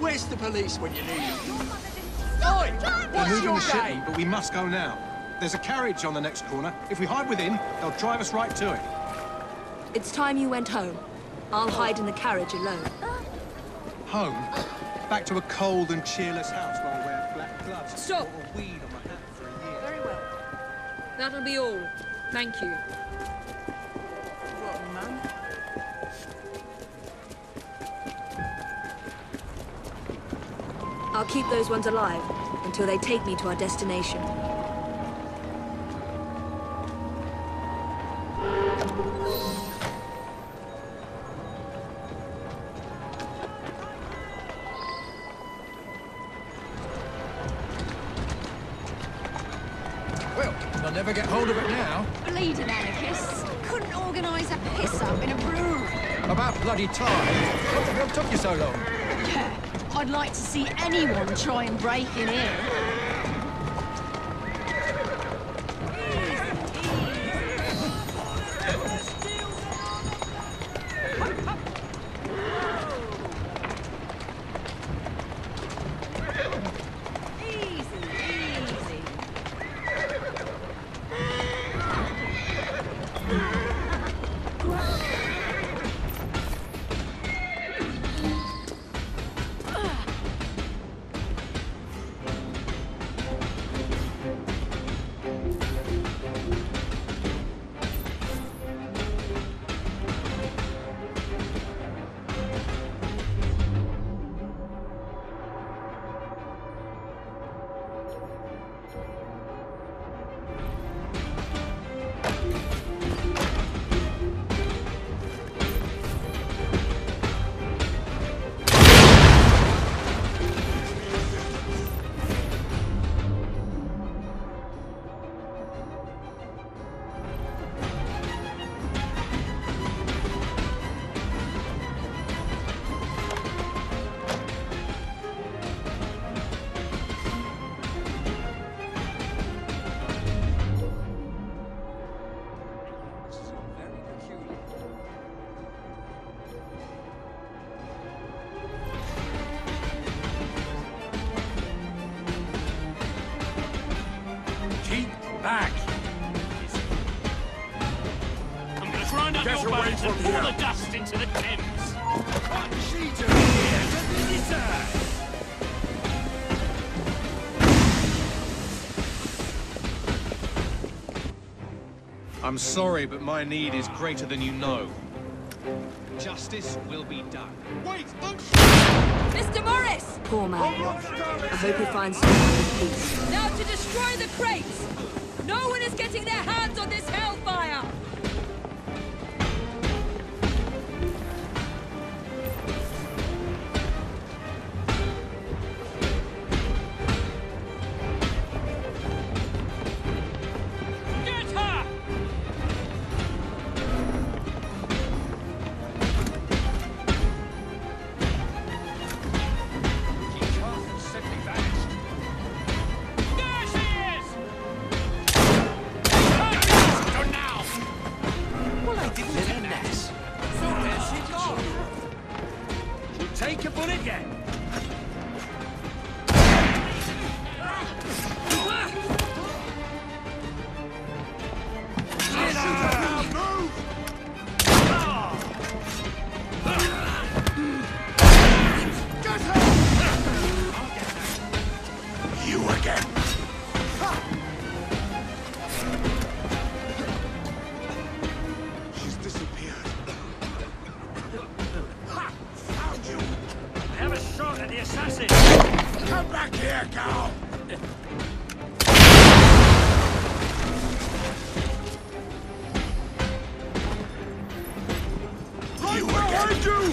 Where's the police when you need them? Oi! We're What's moving your the shipment, game? but we must go now. There's a carriage on the next corner. If we hide within, they'll drive us right to it. It's time you went home. I'll hide in the carriage alone. Home? Back to a cold and cheerless house where I'll wear black gloves and Stop. put a weed on my hat for a year. Very well. That'll be all. Thank you. I'll keep those ones alive until they take me to our destination. Well, they'll never get hold of it now. Bleeding anarchists. Couldn't organise a piss-up in a brewery. About bloody time. What the hell took you so long? Yeah, I'd like to see anyone try and break in here. Back! I'm gonna grind up Get your away bones and from pour here. the dust into the Thames. What she doing here? The visitor! I'm sorry, but my need is greater than you know. Justice will be done. Wait! Don't Mr. Morris! Poor man. I hope he finds some peace. Now to destroy the crates! No one is getting their hands on this hellfire! Take a bullet again. Come back here, girl! you behind you!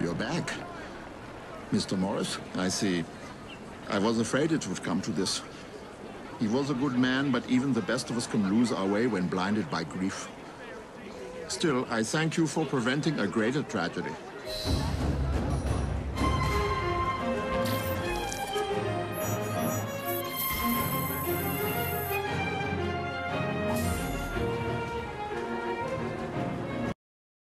You're back. Mr. Morris, I see. I was afraid it would come to this. He was a good man, but even the best of us can lose our way when blinded by grief. Still, I thank you for preventing a greater tragedy.